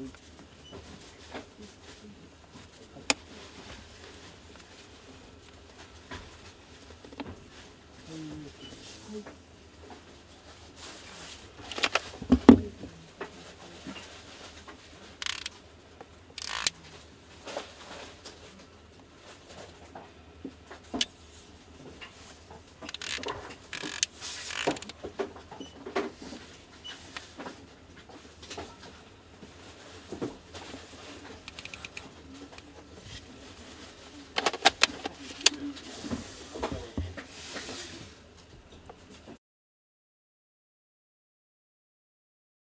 はい